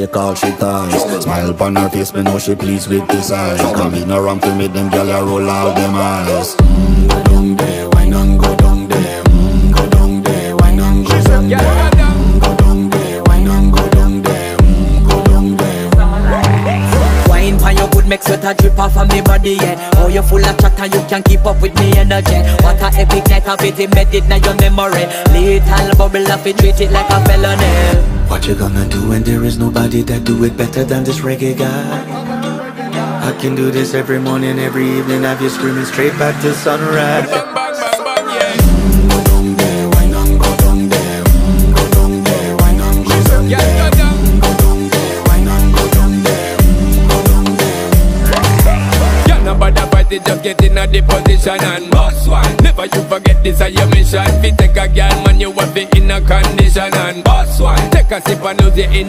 Take all she ties Smile upon her face, me know she pleased with this eyes. Come in around to make them gyal a roll out them eyes. Mm, Go down there, wine and go down there. Mm, Go down there, wine and go down there. Mm, Go down there, wine and go down there. Mm, Go down there. Wine pan your good make sweat a drip off of me body, yeah. Oh, you full of chat and you can't keep up with me energy. What a epic night of it, embedded in your memory. Little bubble of it, treat it like a felony What you gonna do when there is nobody that do it better than this reggae guy? I can do this every morning, every evening Have you screaming straight back to sunrise just get in a the position and boss one. Never you forget this is your mission. Fi take a girl, man, you want be in a condition boss one. Take a sip and lose it in